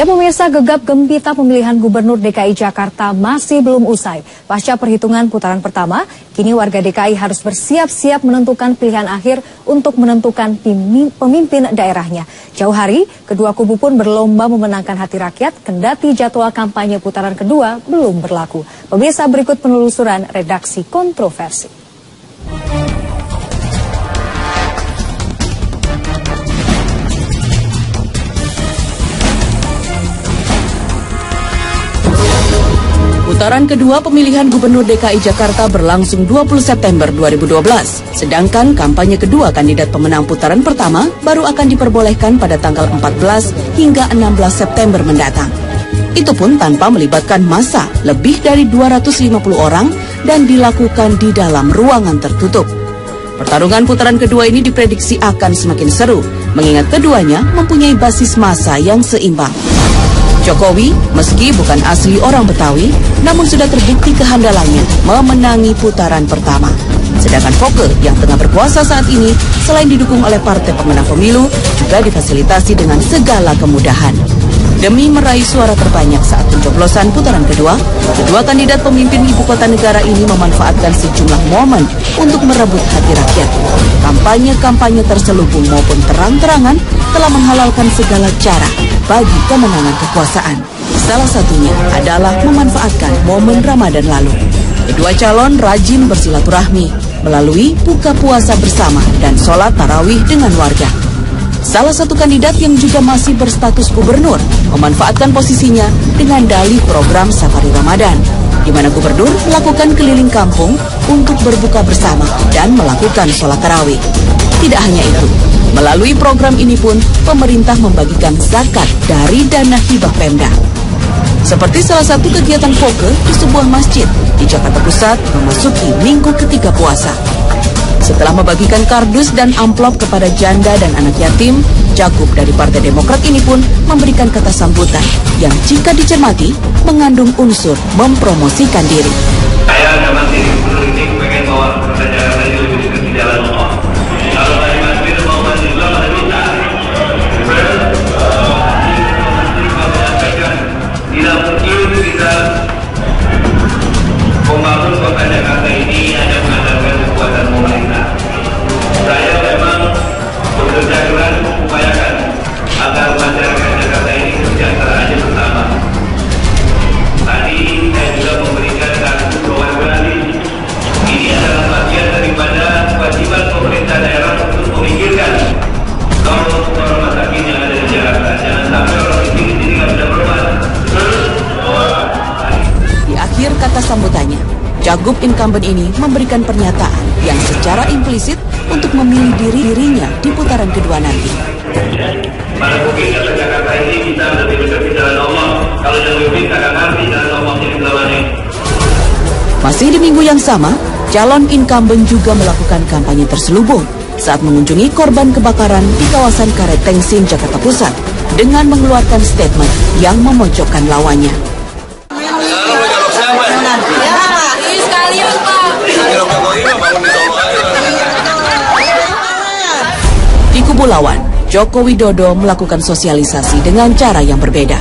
Ya pemirsa gegap gembita pemilihan gubernur DKI Jakarta masih belum usai. Pasca perhitungan putaran pertama, kini warga DKI harus bersiap-siap menentukan pilihan akhir untuk menentukan pemimpin daerahnya. Jauh hari, kedua kubu pun berlomba memenangkan hati rakyat, kendati jadwal kampanye putaran kedua belum berlaku. Pemirsa berikut penelusuran redaksi kontroversi. Putaran kedua pemilihan Gubernur DKI Jakarta berlangsung 20 September 2012. Sedangkan kampanye kedua kandidat pemenang putaran pertama baru akan diperbolehkan pada tanggal 14 hingga 16 September mendatang. Itu pun tanpa melibatkan massa lebih dari 250 orang dan dilakukan di dalam ruangan tertutup. Pertarungan putaran kedua ini diprediksi akan semakin seru, mengingat keduanya mempunyai basis massa yang seimbang. Jokowi, meski bukan asli orang Betawi, namun sudah terbukti kehandalannya memenangi putaran pertama. Sedangkan Foke yang tengah berkuasa saat ini, selain didukung oleh partai pemenang pemilu, juga difasilitasi dengan segala kemudahan. Demi meraih suara terbanyak saat pencoblosan putaran kedua, kedua kandidat pemimpin ibu kota negara ini memanfaatkan sejumlah momen untuk merebut hati rakyat. Kampanye-kampanye terselubung maupun terang-terangan telah menghalalkan segala cara bagi kemenangan kekuasaan. Salah satunya adalah memanfaatkan momen Ramadan lalu. Kedua calon rajin bersilaturahmi melalui buka puasa bersama dan sholat tarawih dengan warga. Salah satu kandidat yang juga masih berstatus gubernur memanfaatkan posisinya dengan dalih program Safari Ramadan, di mana gubernur melakukan keliling kampung untuk berbuka bersama dan melakukan sholat tarawih. Tidak hanya itu, melalui program ini pun pemerintah membagikan zakat dari dana hibah Pemda. Seperti salah satu kegiatan Foke di sebuah masjid di Jakarta Pusat memasuki minggu ketiga puasa. Setelah membagikan kardus dan amplop kepada janda dan anak yatim, Jakub dari Partai Demokrat ini pun memberikan kata sambutan yang jika dicermati mengandung unsur mempromosikan diri. Kata sambutannya, Cagup incumbent ini memberikan pernyataan yang secara implisit untuk memilih diri dirinya di putaran kedua nanti. Pada mungkin kata Jakarta ini kita lebih di jalan Allah. Kalau yang lebih akan ngerti jalan Allah selama Masih di minggu yang sama, calon incumbent juga melakukan kampanye terselubung saat mengunjungi korban kebakaran di kawasan Karet Tengsin, Jakarta Pusat dengan mengeluarkan statement yang memojokkan lawannya. Di kubu lawan, Joko Widodo melakukan sosialisasi dengan cara yang berbeda.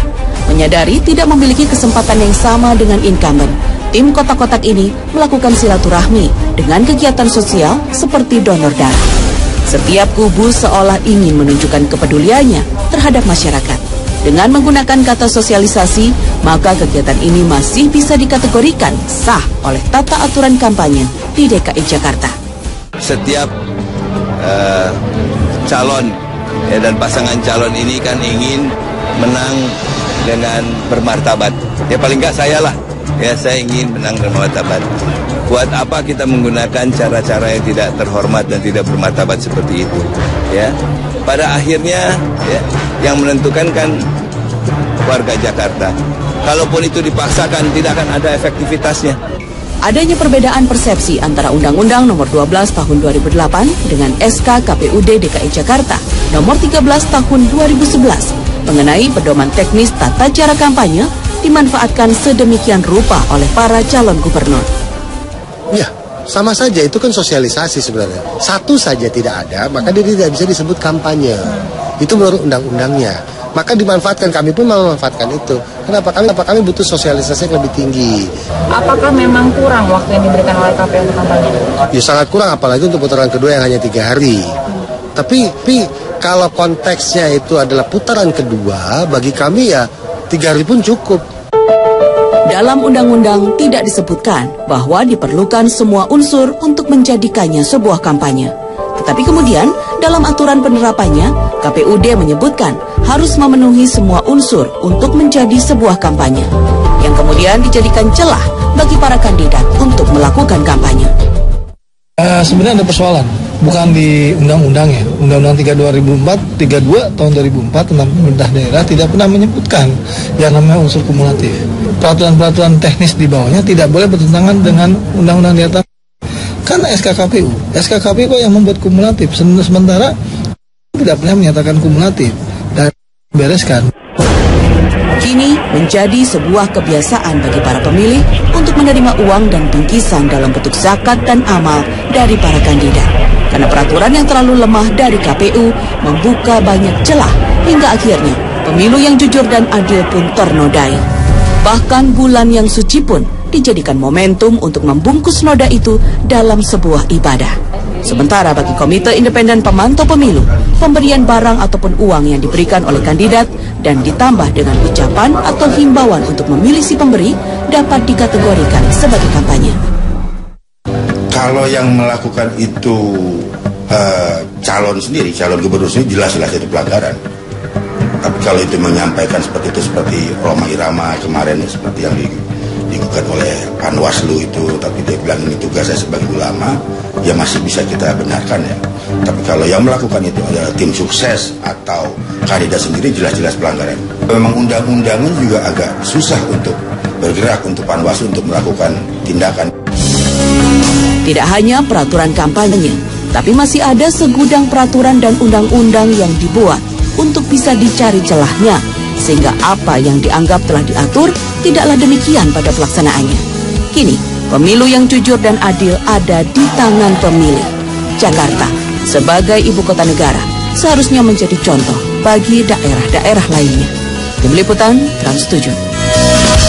Menyadari tidak memiliki kesempatan yang sama dengan incumbent, tim kotak-kotak ini melakukan silaturahmi dengan kegiatan sosial seperti donor darah. Setiap kubu seolah ingin menunjukkan kepeduliannya terhadap masyarakat. Dengan menggunakan kata sosialisasi, maka kegiatan ini masih bisa dikategorikan sah oleh tata aturan kampanye di DKI Jakarta. Setiap uh, calon ya, dan pasangan calon ini kan ingin menang dengan bermartabat. Ya paling nggak saya lah, ya saya ingin menang bermartabat. Buat apa kita menggunakan cara-cara yang tidak terhormat dan tidak bermartabat seperti itu? Ya, pada akhirnya ya, yang menentukan kan warga Jakarta. Kalaupun itu dipaksakan tidak akan ada efektivitasnya. Adanya perbedaan persepsi antara Undang-Undang Nomor 12 Tahun 2008 dengan SK KPUD DKI Jakarta Nomor 13 Tahun 2011 mengenai pedoman teknis tata cara kampanye dimanfaatkan sedemikian rupa oleh para calon gubernur. Ya, sama saja itu kan sosialisasi sebenarnya. Satu saja tidak ada, maka dia tidak bisa disebut kampanye. Itu menurut undang-undangnya. Maka dimanfaatkan kami pun memanfaatkan itu. Kenapa kami? Kenapa kami butuh sosialisasi yang lebih tinggi? Apakah memang kurang waktu yang diberikan oleh KPU untuk kampanye? Ya sangat kurang, apalagi untuk putaran kedua yang hanya tiga hari. Tapi, tapi kalau konteksnya itu adalah putaran kedua, bagi kami ya tiga hari pun cukup. Dalam undang-undang tidak disebutkan bahwa diperlukan semua unsur untuk menjadikannya sebuah kampanye. Tetapi kemudian, dalam aturan penerapannya, KPUD menyebutkan harus memenuhi semua unsur untuk menjadi sebuah kampanye, yang kemudian dijadikan celah bagi para kandidat untuk melakukan kampanye. Uh, sebenarnya ada persoalan, bukan di undang-undang ya. Undang-undang 3 2004, 32 tahun 2004 tentang pemerintah daerah tidak pernah menyebutkan yang namanya unsur kumulatif. Peraturan-peraturan teknis di bawahnya tidak boleh bertentangan dengan undang-undang di atas kan SKKPU SKKPU yang membuat kumulatif sementara tidak pernah menyatakan kumulatif dan bereskan Kini menjadi sebuah kebiasaan bagi para pemilih untuk menerima uang dan bingkisan dalam bentuk zakat dan amal dari para kandidat. Karena peraturan yang terlalu lemah dari KPU membuka banyak celah hingga akhirnya pemilu yang jujur dan adil pun ternodai. Bahkan bulan yang suci pun dijadikan momentum untuk membungkus noda itu dalam sebuah ibadah. Sementara bagi Komite Independen Pemantau Pemilu, pemberian barang ataupun uang yang diberikan oleh kandidat dan ditambah dengan ucapan atau himbauan untuk memilih si pemberi dapat dikategorikan sebagai kampanye. Kalau yang melakukan itu uh, calon sendiri, calon gubernur sendiri jelas-jelas itu pelanggaran. Tapi kalau itu menyampaikan seperti itu seperti Roma Irama kemarin seperti yang di digugat oleh Panwaslu itu tapi dia bilang ini tugas saya sebagai ulama ya masih bisa kita benarkan ya. Tapi kalau yang melakukan itu adalah tim sukses atau kandidat sendiri jelas-jelas pelanggaran. Memang undang-undangnya juga agak susah untuk bergerak untuk Panwaslu untuk melakukan tindakan. Tidak hanya peraturan kampanye tapi masih ada segudang peraturan dan undang-undang yang dibuat untuk bisa dicari celahnya sehingga apa yang dianggap telah diatur tidaklah demikian pada pelaksanaannya. Kini, pemilu yang jujur dan adil ada di tangan pemilih. Jakarta, sebagai ibu kota negara, seharusnya menjadi contoh bagi daerah-daerah lainnya. Tim Liputan Trans 7.